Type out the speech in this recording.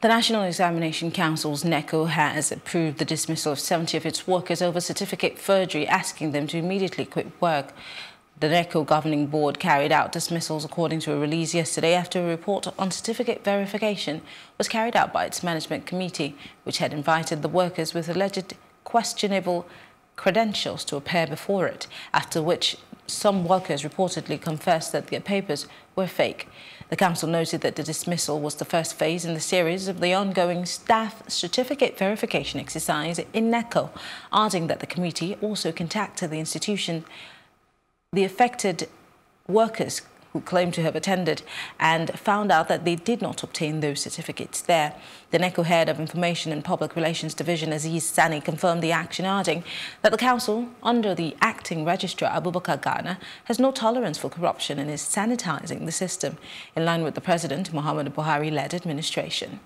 The National Examination Council's NECO has approved the dismissal of 70 of its workers over certificate forgery, asking them to immediately quit work. The NECO governing board carried out dismissals according to a release yesterday after a report on certificate verification was carried out by its management committee, which had invited the workers with alleged questionable credentials to appear before it, after which some workers reportedly confessed that their papers were fake. The council noted that the dismissal was the first phase in the series of the ongoing staff certificate verification exercise in NECO, adding that the committee also contacted the institution. The affected workers who claimed to have attended and found out that they did not obtain those certificates there. The NECO head of Information and Public Relations Division, Azeez Sani, confirmed the action, adding that the council, under the acting registrar Abubakar Gana, has no tolerance for corruption and is sanitizing the system in line with the President Muhammad Buhari-led administration.